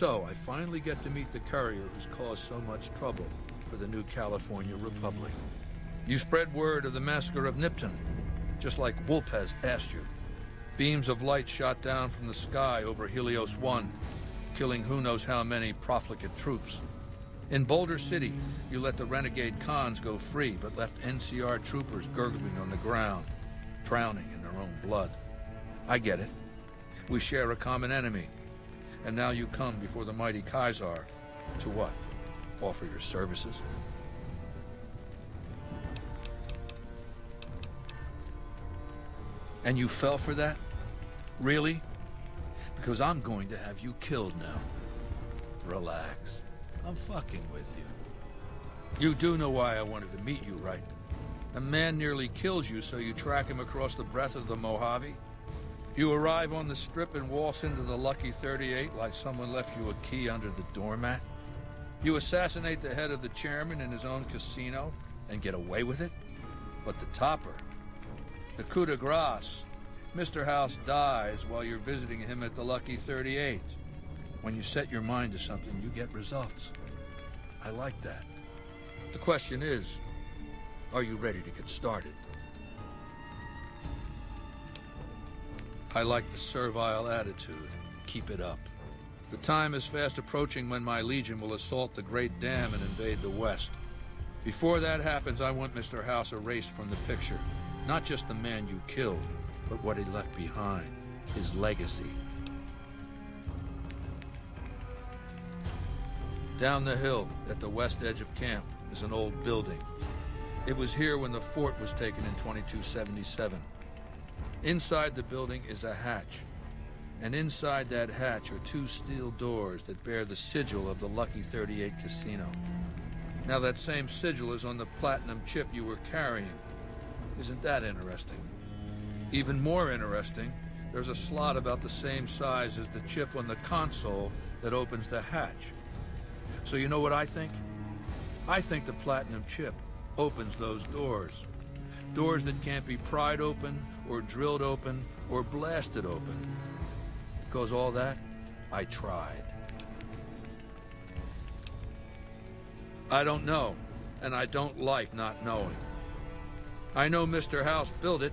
So, I finally get to meet the courier who's caused so much trouble for the new California Republic. You spread word of the massacre of Nipton, just like Vulpes asked you. Beams of light shot down from the sky over Helios 1, killing who knows how many profligate troops. In Boulder City, you let the renegade cons go free, but left NCR troopers gurgling on the ground, drowning in their own blood. I get it. We share a common enemy. And now you come before the mighty Caesar to what? Offer your services? And you fell for that? Really? Because I'm going to have you killed now. Relax. I'm fucking with you. You do know why I wanted to meet you, right? A man nearly kills you, so you track him across the breadth of the Mojave? You arrive on the strip and waltz into the Lucky 38 like someone left you a key under the doormat? You assassinate the head of the chairman in his own casino and get away with it? But the topper, the coup de grace, Mr. House dies while you're visiting him at the Lucky 38. When you set your mind to something, you get results. I like that. The question is, are you ready to get started? I like the servile attitude. Keep it up. The time is fast approaching when my legion will assault the Great Dam and invade the West. Before that happens, I want Mr. House erased from the picture. Not just the man you killed, but what he left behind. His legacy. Down the hill, at the west edge of camp, is an old building. It was here when the fort was taken in 2277. Inside the building is a hatch. And inside that hatch are two steel doors that bear the sigil of the Lucky 38 Casino. Now that same sigil is on the platinum chip you were carrying. Isn't that interesting? Even more interesting, there's a slot about the same size as the chip on the console that opens the hatch. So you know what I think? I think the platinum chip opens those doors. Doors that can't be pried open, or drilled open, or blasted open. Because all that, I tried. I don't know, and I don't like not knowing. I know Mr. House built it.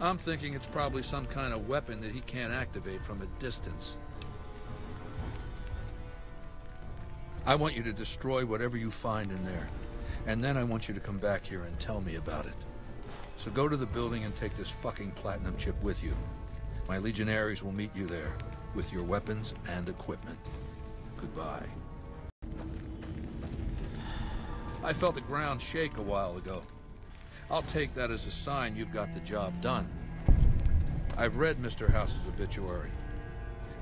I'm thinking it's probably some kind of weapon that he can't activate from a distance. I want you to destroy whatever you find in there. And then I want you to come back here and tell me about it. So go to the building and take this fucking platinum chip with you. My legionaries will meet you there, with your weapons and equipment. Goodbye. I felt the ground shake a while ago. I'll take that as a sign you've got the job done. I've read Mr. House's obituary.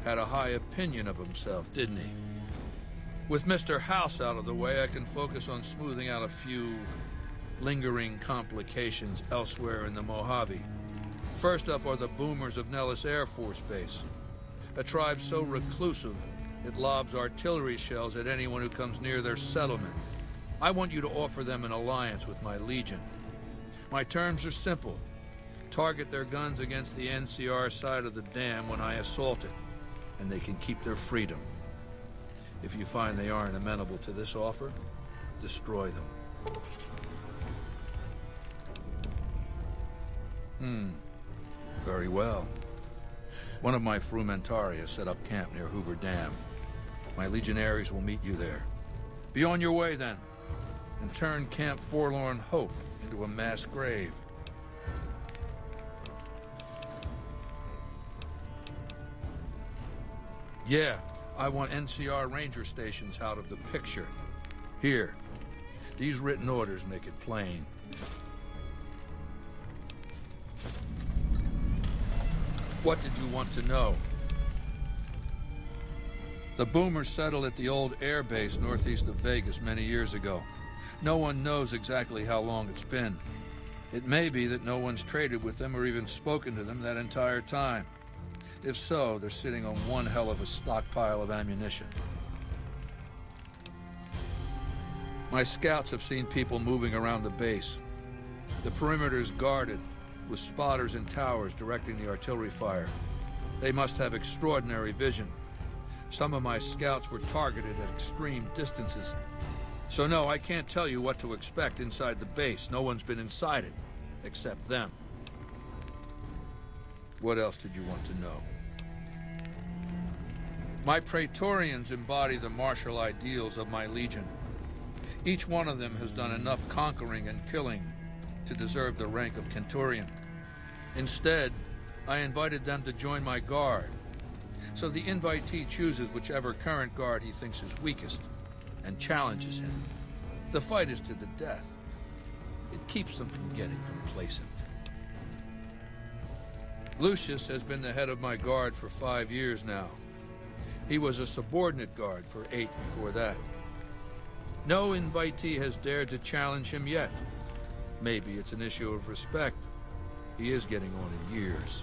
Had a high opinion of himself, didn't he? With Mr. House out of the way, I can focus on smoothing out a few lingering complications elsewhere in the Mojave. First up are the boomers of Nellis Air Force Base, a tribe so reclusive it lobs artillery shells at anyone who comes near their settlement. I want you to offer them an alliance with my legion. My terms are simple. Target their guns against the NCR side of the dam when I assault it, and they can keep their freedom. If you find they aren't amenable to this offer, destroy them. Hmm. Very well. One of my Frumentarii has set up camp near Hoover Dam. My legionaries will meet you there. Be on your way, then, and turn Camp Forlorn Hope into a mass grave. Yeah, I want NCR ranger stations out of the picture. Here. These written orders make it plain. What did you want to know? The boomers settled at the old air base northeast of Vegas many years ago. No one knows exactly how long it's been. It may be that no one's traded with them or even spoken to them that entire time. If so, they're sitting on one hell of a stockpile of ammunition. My scouts have seen people moving around the base. The perimeter's guarded, with spotters and towers directing the artillery fire. They must have extraordinary vision. Some of my scouts were targeted at extreme distances. So no, I can't tell you what to expect inside the base. No one's been inside it, except them. What else did you want to know? My Praetorians embody the martial ideals of my legion. Each one of them has done enough conquering and killing to deserve the rank of Centurion. Instead, I invited them to join my guard. So the invitee chooses whichever current guard he thinks is weakest and challenges him. The fight is to the death. It keeps them from getting complacent. Lucius has been the head of my guard for five years now. He was a subordinate guard for eight before that. No invitee has dared to challenge him yet. Maybe it's an issue of respect. He is getting on in years.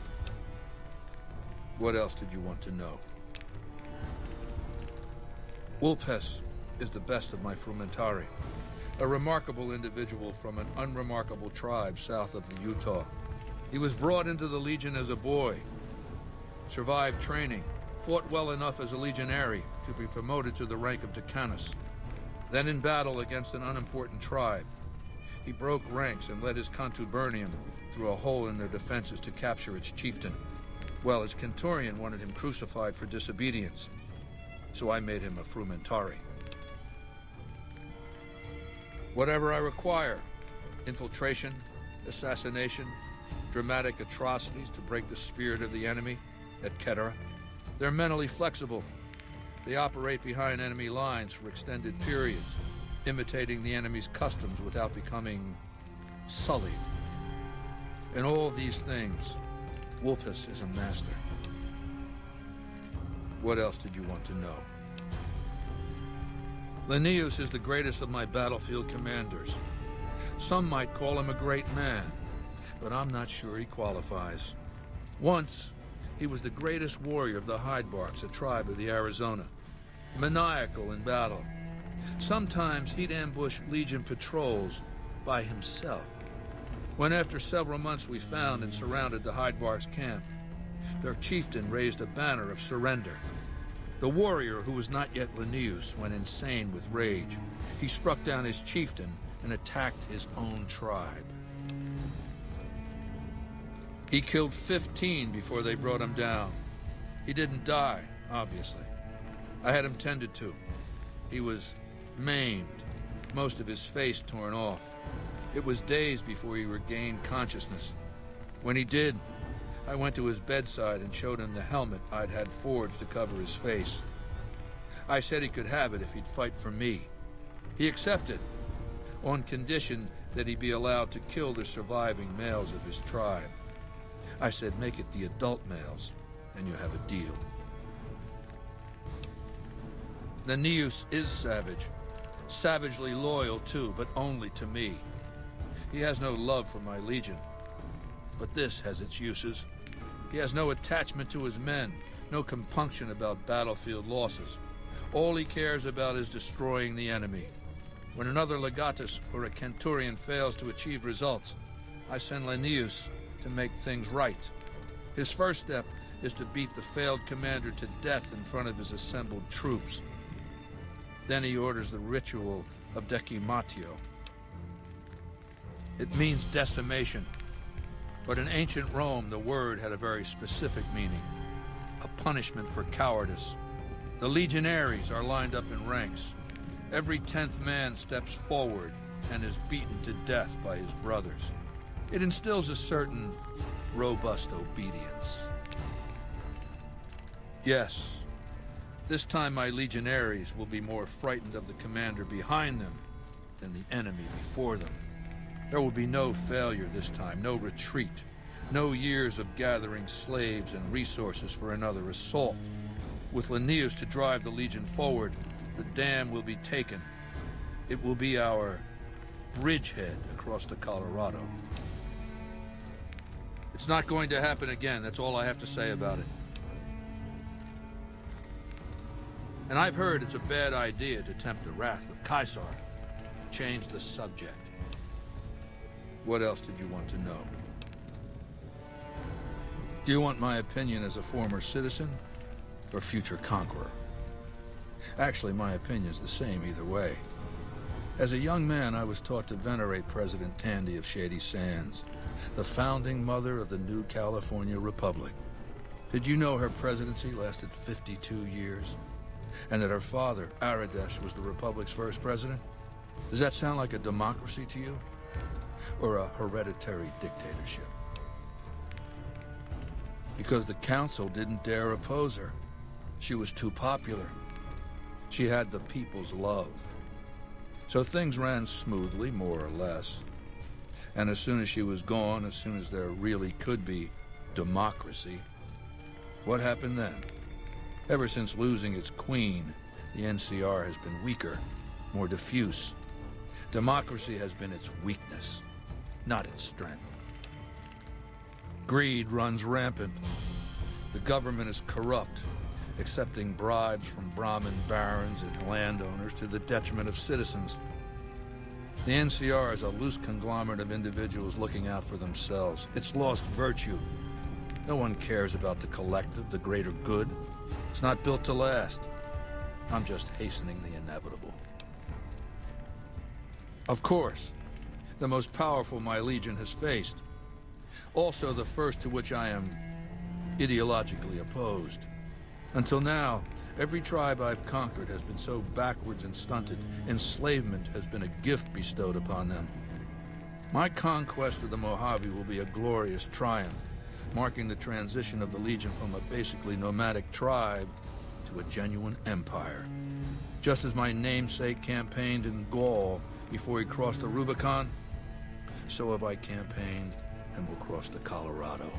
What else did you want to know? Vulpes is the best of my Frumentarii. A remarkable individual from an unremarkable tribe south of the Utah. He was brought into the Legion as a boy, survived training, fought well enough as a legionary to be promoted to the rank of decanus. Then in battle against an unimportant tribe, he broke ranks and led his contubernium through a hole in their defenses to capture its chieftain. Well, his Centurion wanted him crucified for disobedience, so I made him a frumentari. Whatever I require, infiltration, assassination, dramatic atrocities to break the spirit of the enemy, etc. They're mentally flexible. They operate behind enemy lines for extended periods, imitating the enemy's customs without becoming sullied. In all these things, Vulpes is a master. What else did you want to know? Lanius is the greatest of my battlefield commanders. Some might call him a great man, but I'm not sure he qualifies. Once, he was the greatest warrior of the Hydebarks, a tribe of the Arizona. Maniacal in battle. Sometimes he'd ambush Legion patrols by himself. When after several months we found and surrounded the Hydebarks camp, their chieftain raised a banner of surrender. The warrior, who was not yet Lanius, went insane with rage. He struck down his chieftain and attacked his own tribe. He killed 15 before they brought him down. He didn't die, obviously. I had him tended to. He was maimed, most of his face torn off. It was days before he regained consciousness. When he did, I went to his bedside and showed him the helmet I'd had forged to cover his face. I said he could have it if he'd fight for me. He accepted, on condition that he be allowed to kill the surviving males of his tribe. I said, make it the adult males, and you have a deal. Lanius is savage. Savagely loyal, too, but only to me. He has no love for my legion. But this has its uses. He has no attachment to his men, no compunction about battlefield losses. All he cares about is destroying the enemy. When another legatus or a centurion fails to achieve results, I send Lanius to make things right. His first step is to beat the failed commander to death in front of his assembled troops. Then he orders the ritual of decimatio. It means decimation, but in ancient Rome the word had a very specific meaning, a punishment for cowardice. The legionaries are lined up in ranks. Every tenth man steps forward and is beaten to death by his brothers. It instills a certain robust obedience. Yes, this time my legionaries will be more frightened of the commander behind them than the enemy before them. There will be no failure this time, no retreat, no years of gathering slaves and resources for another assault. With Lanius to drive the legion forward, the dam will be taken. It will be our bridgehead across the Colorado. It's not going to happen again. That's all I have to say about it. And I've heard it's a bad idea to tempt the wrath of Caesar. Change the subject. What else did you want to know? Do you want my opinion as a former citizen or future conqueror? Actually, my opinion's the same either way. As a young man, I was taught to venerate President Tandy of Shady Sands, the founding mother of the new California Republic. Did you know her presidency lasted 52 years? And that her father, Aradesh, was the Republic's first president? Does that sound like a democracy to you? Or a hereditary dictatorship? Because the council didn't dare oppose her. She was too popular. She had the people's love. So things ran smoothly, more or less. And as soon as she was gone, as soon as there really could be democracy, what happened then? Ever since losing its queen, the NCR has been weaker, more diffuse. Democracy has been its weakness, not its strength. Greed runs rampant. The government is corrupt, accepting bribes from Brahmin barons and landowners to the detriment of citizens. The NCR is a loose conglomerate of individuals looking out for themselves. It's lost virtue. No one cares about the collective, the greater good. It's not built to last. I'm just hastening the inevitable. Of course, the most powerful my legion has faced. Also the first to which I am ideologically opposed. Until now, every tribe I've conquered has been so backwards and stunted, enslavement has been a gift bestowed upon them. My conquest of the Mojave will be a glorious triumph, marking the transition of the Legion from a basically nomadic tribe to a genuine empire. Just as my namesake campaigned in Gaul before he crossed the Rubicon, so have I campaigned and will cross the Colorado.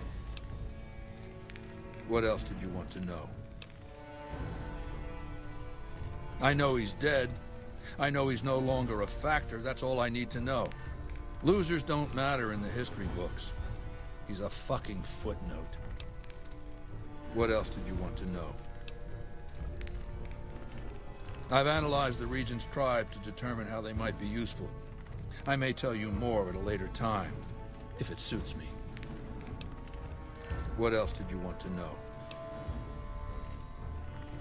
What else did you want to know? I know he's dead. I know he's no longer a factor. That's all I need to know. Losers don't matter in the history books. He's a fucking footnote. What else did you want to know? I've analyzed the region's tribe to determine how they might be useful. I may tell you more at a later time, if it suits me. What else did you want to know?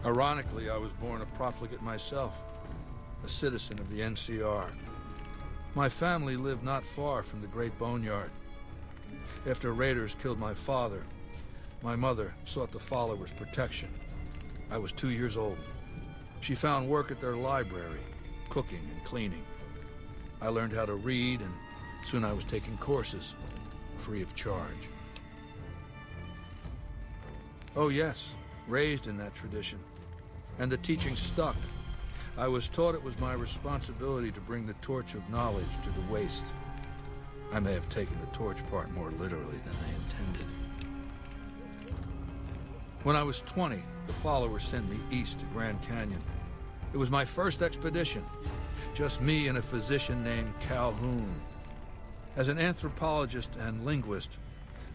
Ironically, I was born a profligate myself, a citizen of the NCR. My family lived not far from the Great Boneyard. After raiders killed my father, my mother sought the followers' protection. I was two years old. She found work at their library, cooking and cleaning. I learned how to read, and soon I was taking courses, free of charge. Oh yes, raised in that tradition. And the teaching stuck. I was taught it was my responsibility to bring the torch of knowledge to the waste. I may have taken the torch part more literally than they intended. When I was 20, the followers sent me east to Grand Canyon. It was my first expedition. Just me and a physician named Calhoun. As an anthropologist and linguist,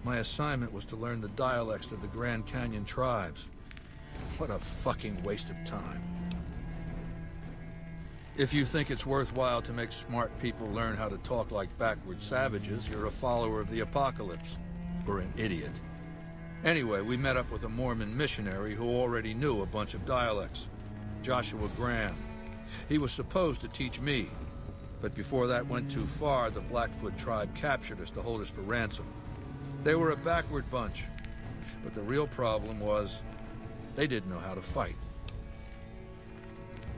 my assignment was to learn the dialects of the Grand Canyon tribes. What a fucking waste of time. If you think it's worthwhile to make smart people learn how to talk like backward savages, you're a follower of the apocalypse. Or an idiot. Anyway, we met up with a Mormon missionary who already knew a bunch of dialects. Joshua Graham. He was supposed to teach me, but before that went too far, the Blackfoot tribe captured us to hold us for ransom. They were a backward bunch, but the real problem was they didn't know how to fight.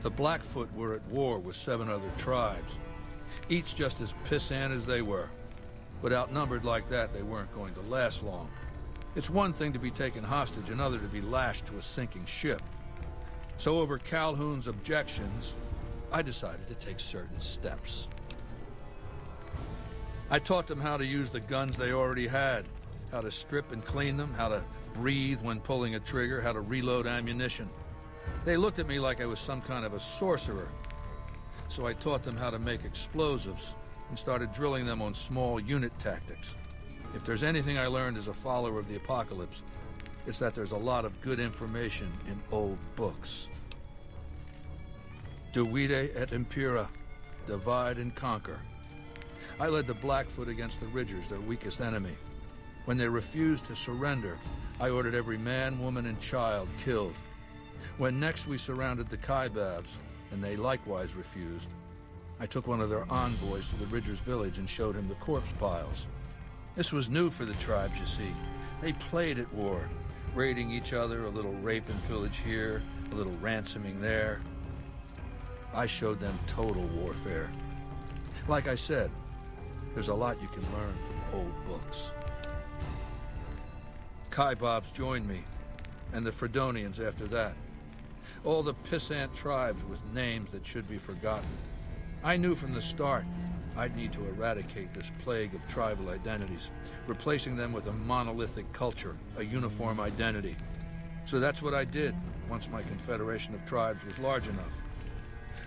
The Blackfoot were at war with seven other tribes, each just as pissant as they were. But outnumbered like that, they weren't going to last long. It's one thing to be taken hostage, another to be lashed to a sinking ship. So over Calhoun's objections, I decided to take certain steps. I taught them how to use the guns they already had, how to strip and clean them, how to breathe when pulling a trigger, how to reload ammunition. They looked at me like I was some kind of a sorcerer. So I taught them how to make explosives and started drilling them on small unit tactics. If there's anything I learned as a follower of the apocalypse, it's that there's a lot of good information in old books. Divide et impera, divide and conquer. I led the Blackfoot against the Ridgers, their weakest enemy. When they refused to surrender, I ordered every man, woman, and child killed. When next we surrounded the Kaibabs, and they likewise refused, I took one of their envoys to the Ridgers village and showed him the corpse piles. This was new for the tribes, you see. They played at war, raiding each other, a little rape and pillage here, a little ransoming there. I showed them total warfare. Like I said, there's a lot you can learn from old books. Kaibabs joined me, and the Fredonians after that. All the pissant tribes with names that should be forgotten. I knew from the start I'd need to eradicate this plague of tribal identities, replacing them with a monolithic culture, a uniform identity. So that's what I did once my confederation of tribes was large enough.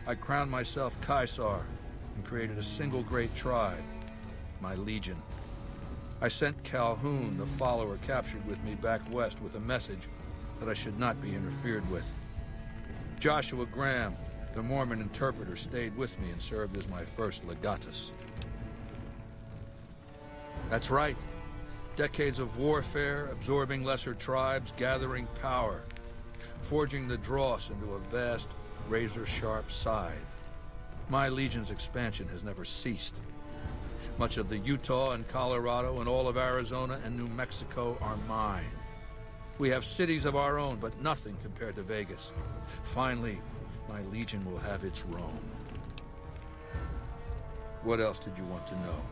I crowned myself Caesar and created a single great tribe, my legion. I sent Calhoun, the follower captured with me back west, with a message that I should not be interfered with. Joshua Graham, the Mormon interpreter stayed with me and served as my first legatus. That's right. Decades of warfare, absorbing lesser tribes, gathering power, forging the dross into a vast, razor-sharp scythe. My legion's expansion has never ceased. Much of the Utah and Colorado and all of Arizona and New Mexico are mine. We have cities of our own, but nothing compared to Vegas. Finally, my legion will have its Rome. What else did you want to know?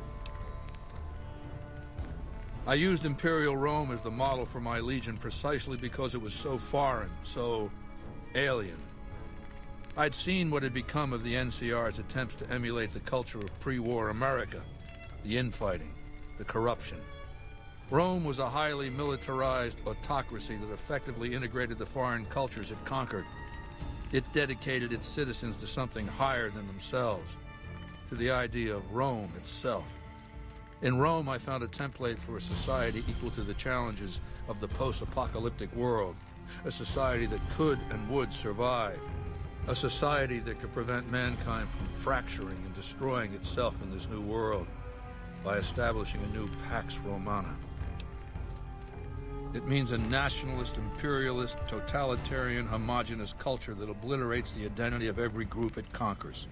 I used Imperial Rome as the model for my legion precisely because it was so foreign, so alien. I'd seen what had become of the NCR's attempts to emulate the culture of pre-war America. The infighting, the corruption. Rome was a highly militarized autocracy that effectively integrated the foreign cultures it conquered. It dedicated its citizens to something higher than themselves, to the idea of Rome itself. In Rome, I found a template for a society equal to the challenges of the post-apocalyptic world, a society that could and would survive, a society that could prevent mankind from fracturing and destroying itself in this new world by establishing a new Pax Romana. It means a nationalist, imperialist, totalitarian, homogenous culture that obliterates the identity of every group it conquers.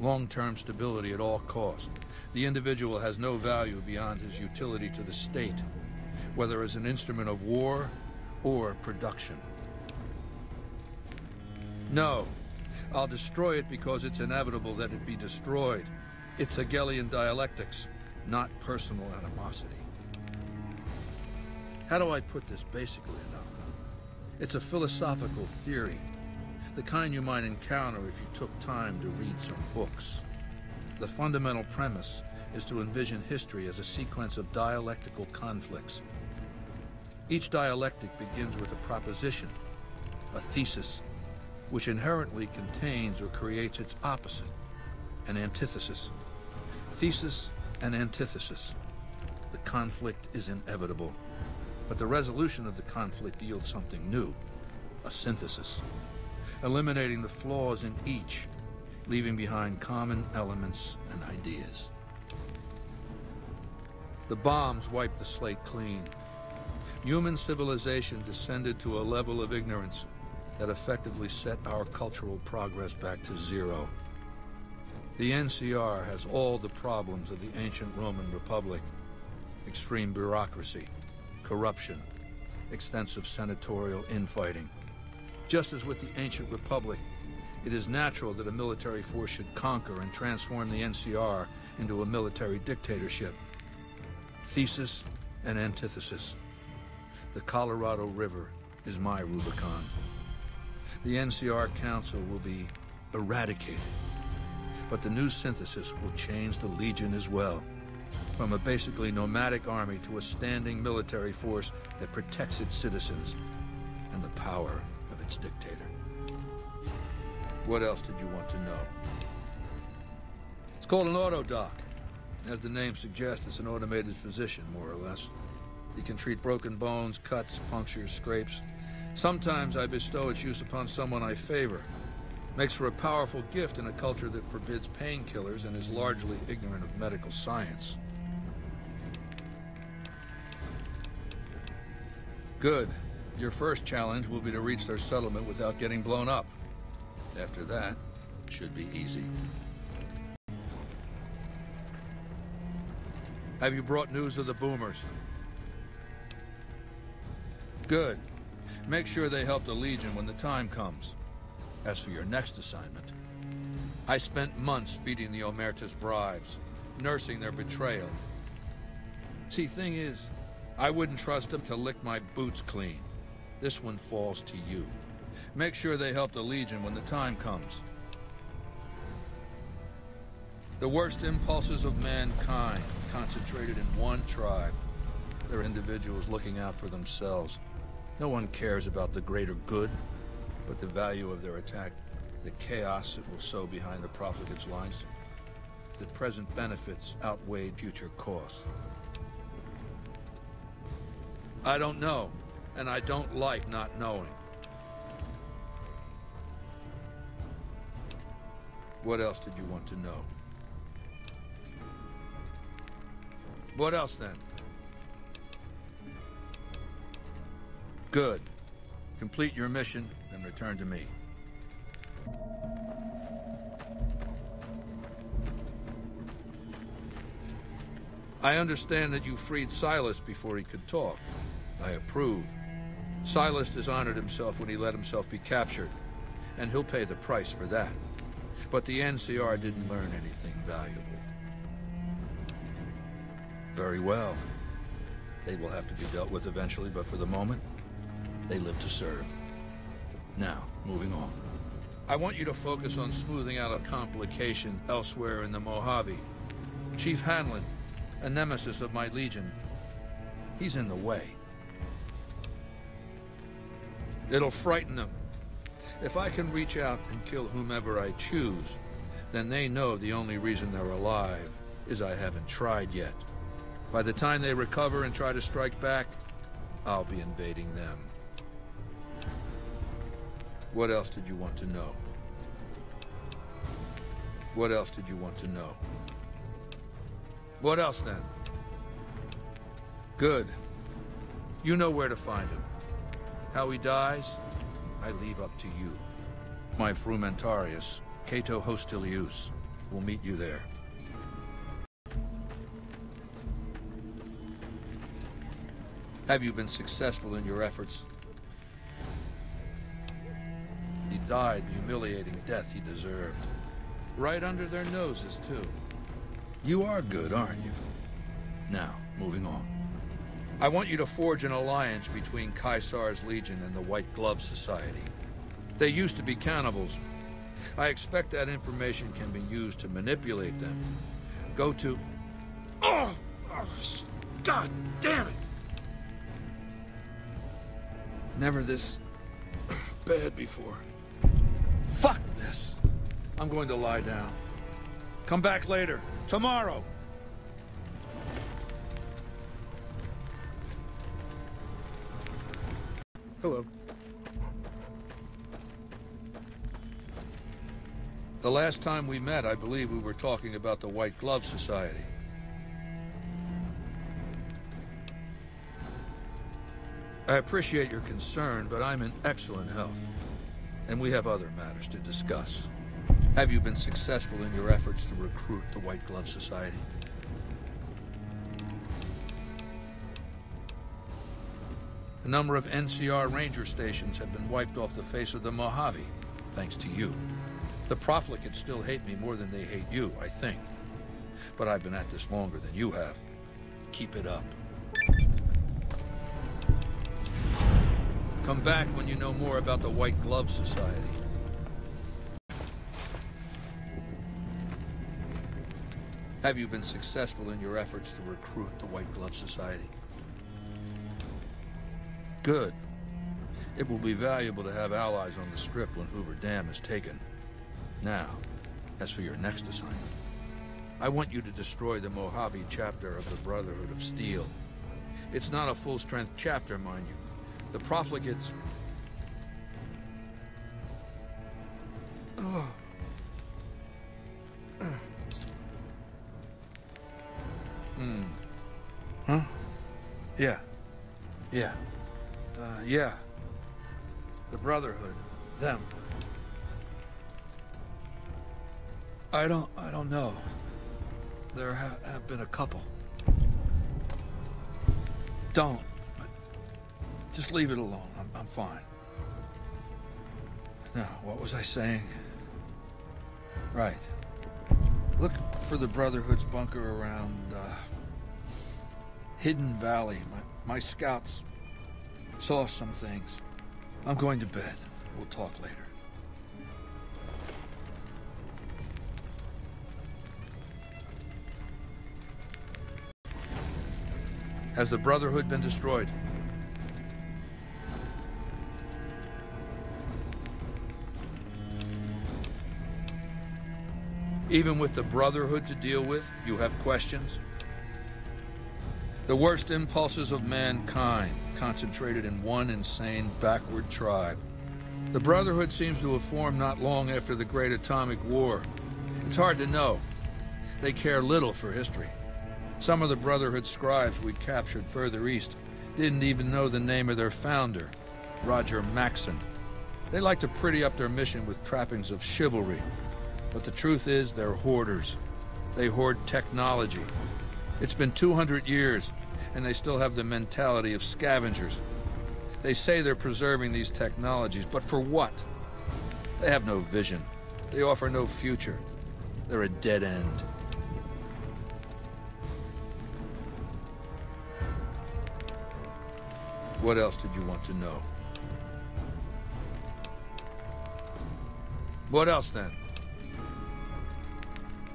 Long-term stability at all cost. The individual has no value beyond his utility to the state, whether as an instrument of war or production. No, I'll destroy it because it's inevitable that it be destroyed. It's Hegelian dialectics, not personal animosity. How do I put this basically enough? It's a philosophical theory, the kind you might encounter if you took time to read some books. The fundamental premise is to envision history as a sequence of dialectical conflicts. Each dialectic begins with a proposition, a thesis, which inherently contains or creates its opposite, an antithesis. Thesis and antithesis. The conflict is inevitable. But the resolution of the conflict yields something new, a synthesis, eliminating the flaws in each, leaving behind common elements and ideas. The bombs wiped the slate clean. Human civilization descended to a level of ignorance that effectively set our cultural progress back to zero. The NCR has all the problems of the ancient Roman Republic. Extreme bureaucracy, corruption, extensive senatorial infighting. Just as with the ancient republic, it is natural that a military force should conquer and transform the NCR into a military dictatorship. Thesis and antithesis. The Colorado River is my Rubicon. The NCR Council will be eradicated, but the new synthesis will change the Legion as well from a basically nomadic army to a standing military force that protects its citizens and the power of its dictator. What else did you want to know? It's called an auto doc. As the name suggests, it's an automated physician, more or less. He can treat broken bones, cuts, punctures, scrapes. Sometimes I bestow its use upon someone I favor. Makes for a powerful gift in a culture that forbids painkillers and is largely ignorant of medical science. Good. Your first challenge will be to reach their settlement without getting blown up. After that, it should be easy. Have you brought news of the boomers? Good. Make sure they help the Legion when the time comes. As for your next assignment, I spent months feeding the Omertas bribes, nursing their betrayal. See, thing is, I wouldn't trust them to lick my boots clean. This one falls to you. Make sure they help the Legion when the time comes. The worst impulses of mankind concentrated in one tribe. They're individuals looking out for themselves. No one cares about the greater good, but the value of their attack, the chaos it will sow behind the profligates' lines. The present benefits outweighed future costs. I don't know, and I don't like not knowing. What else did you want to know? What else then? Good. Complete your mission, and return to me. I understand that you freed Silas before he could talk. I approve. Silas dishonored himself when he let himself be captured, and he'll pay the price for that. But the NCR didn't learn anything valuable. Very well. They will have to be dealt with eventually, but for the moment, they live to serve. Now, moving on. I want you to focus on smoothing out a complication elsewhere in the Mojave. Chief Hanlon, a nemesis of my Legion, he's in the way. It'll frighten them. If I can reach out and kill whomever I choose, then they know the only reason they're alive is I haven't tried yet. By the time they recover and try to strike back, I'll be invading them. What else did you want to know? What else did you want to know? What else then? Good. You know where to find him. How he dies, I leave up to you. My Frumentarius, Cato Hostilius, will meet you there. Have you been successful in your efforts? He died the humiliating death he deserved. Right under their noses, too. You are good, aren't you? Now, moving on. I want you to forge an alliance between Caesar's Legion and the White Glove Society. They used to be cannibals. I expect that information can be used to manipulate them. Go to... Oh! oh God damn it! Never this bad before. Fuck this. I'm going to lie down. Come back later. Tomorrow. Hello. The last time we met, I believe we were talking about the White Glove Society. I appreciate your concern, but I'm in excellent health. And we have other matters to discuss. Have you been successful in your efforts to recruit the White Glove Society? A number of NCR ranger stations have been wiped off the face of the Mojave, thanks to you. The profligates still hate me more than they hate you, I think. But I've been at this longer than you have. Keep it up. Come back when you know more about the White Glove Society. Have you been successful in your efforts to recruit the White Glove Society? Good. It will be valuable to have allies on the strip when Hoover Dam is taken. Now, as for your next assignment, I want you to destroy the Mojave chapter of the Brotherhood of Steel. It's not a full-strength chapter, mind you. The profligates... Oh. Hmm. Huh? Yeah. Yeah. Yeah. The Brotherhood. Them. I don't... I don't know. There ha have been a couple. Don't. Just leave it alone. I'm, I'm fine. Now, what was I saying? Right. Look for the Brotherhood's bunker around, uh, Hidden Valley. My, my scouts saw some things. I'm going to bed. We'll talk later. Has the Brotherhood been destroyed? Even with the Brotherhood to deal with, you have questions? The worst impulses of mankind concentrated in one insane, backward tribe. The Brotherhood seems to have formed not long after the Great Atomic War. It's hard to know. They care little for history. Some of the Brotherhood scribes we captured further east didn't even know the name of their founder, Roger Maxon. They like to pretty up their mission with trappings of chivalry, but the truth is they're hoarders. They hoard technology. It's been 200 years, and they still have the mentality of scavengers. They say they're preserving these technologies, but for what? They have no vision. They offer no future. They're a dead end. What else did you want to know? What else then?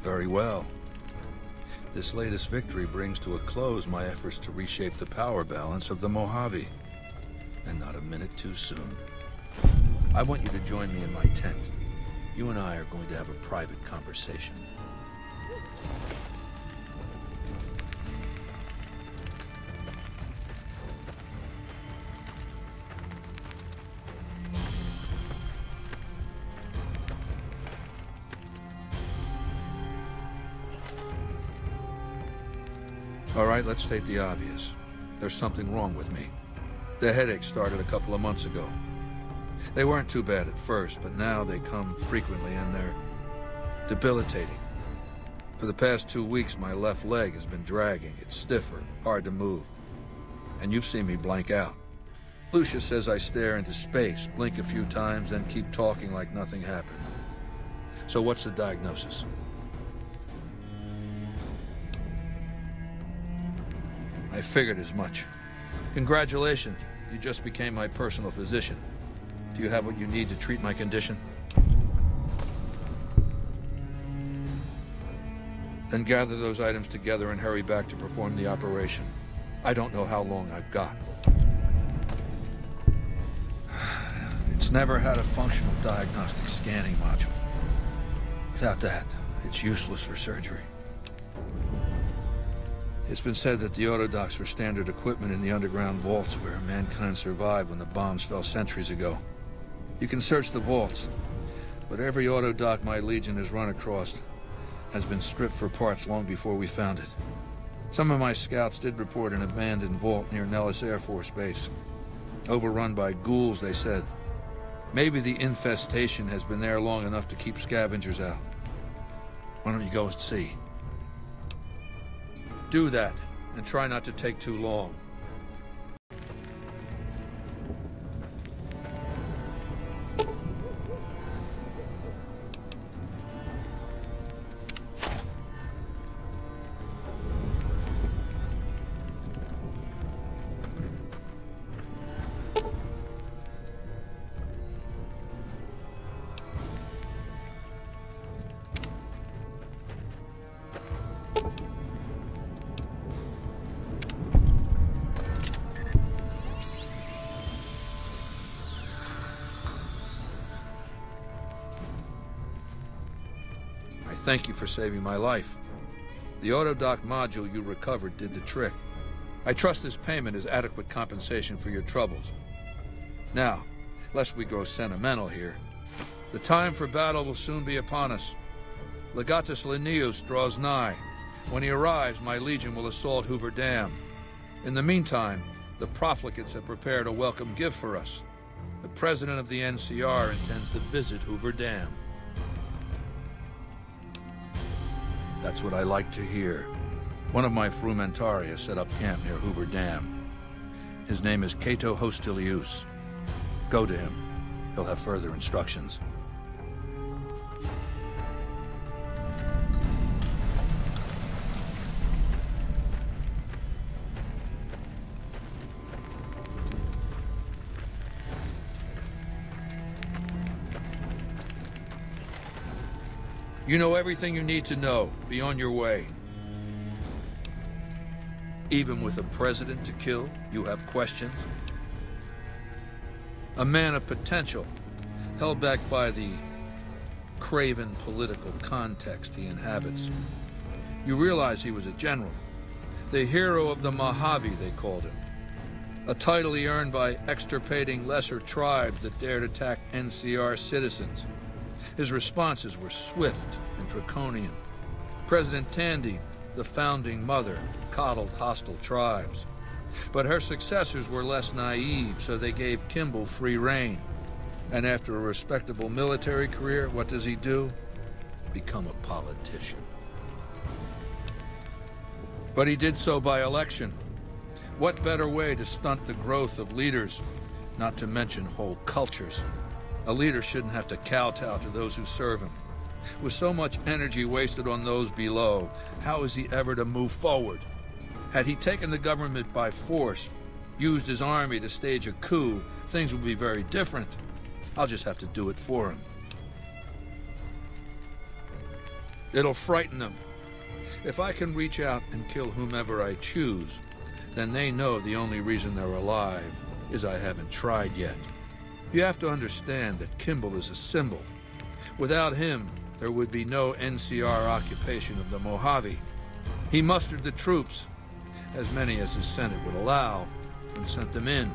Very well. This latest victory brings to a close my efforts to reshape the power balance of the Mojave. And not a minute too soon. I want you to join me in my tent. You and I are going to have a private conversation. Let's state the obvious. There's something wrong with me. The headaches started a couple of months ago. They weren't too bad at first, but now they come frequently and they're debilitating. For the past two weeks, my left leg has been dragging. It's stiffer, hard to move. And you've seen me blank out. Lucius says I stare into space, blink a few times, then keep talking like nothing happened. So what's the diagnosis? I figured as much. Congratulations. You just became my personal physician. Do you have what you need to treat my condition? Then gather those items together and hurry back to perform the operation. I don't know how long I've got. It's never had a functional diagnostic scanning module. Without that, it's useless for surgery. It's been said that the autodocs were standard equipment in the underground vaults where mankind survived when the bombs fell centuries ago. You can search the vaults, but every autodoc my Legion has run across has been stripped for parts long before we found it. Some of my scouts did report an abandoned vault near Nellis Air Force Base. Overrun by ghouls, they said. Maybe the infestation has been there long enough to keep scavengers out. Why don't you go and see? Do that, and try not to take too long. Thank you for saving my life. The autodoc module you recovered did the trick. I trust this payment is adequate compensation for your troubles. Now, lest we grow sentimental here, the time for battle will soon be upon us. Legatus Lanius draws nigh. When he arrives, my legion will assault Hoover Dam. In the meantime, the profligates have prepared a welcome gift for us. the president of the NCR intends to visit Hoover Dam. That's what I like to hear. One of my Frumentarii set up camp near Hoover Dam. His name is Cato Hostilius. Go to him. He'll have further instructions. You know everything you need to know. Be on your way. Even with a president to kill, you have questions? A man of potential, held back by the craven political context he inhabits. You realize he was a general, the hero of the Mojave, they called him. A title he earned by extirpating lesser tribes that dared attack NCR citizens. His responses were swift and draconian. President Tandy, the founding mother, coddled hostile tribes. But her successors were less naive, so they gave Kimball free rein. And after a respectable military career, what does he do? Become a politician. But he did so by election. What better way to stunt the growth of leaders, not to mention whole cultures? A leader shouldn't have to kowtow to those who serve him. With so much energy wasted on those below, how is he ever to move forward? Had he taken the government by force, used his army to stage a coup, things would be very different. I'll just have to do it for him. It'll frighten them. If I can reach out and kill whomever I choose, then they know the only reason they're alive is I haven't tried yet. You have to understand that Kimball is a symbol. Without him, there would be no NCR occupation of the Mojave. He mustered the troops, as many as his Senate would allow, and sent them in.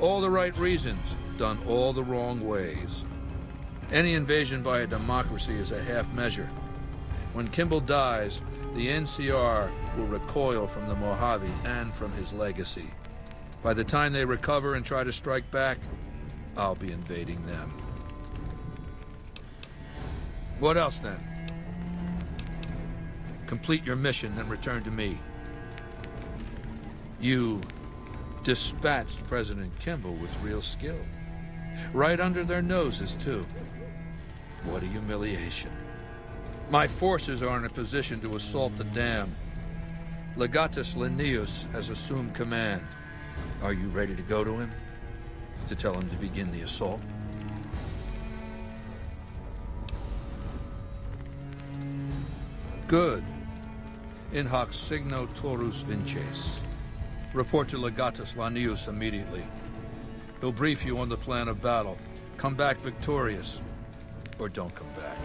All the right reasons, done all the wrong ways. Any invasion by a democracy is a half measure. When Kimball dies, the NCR will recoil from the Mojave and from his legacy. By the time they recover and try to strike back, I'll be invading them. What else then? Complete your mission and return to me. You dispatched President Kimball with real skill. Right under their noses, too. What a humiliation. My forces are in a position to assault the dam. Legatus Lanius has assumed command. Are you ready to go to him? To tell him to begin the assault. Good. In hoc signo taurus vinces. Report to Legatus Lanius immediately. He'll brief you on the plan of battle. Come back victorious, or don't come back.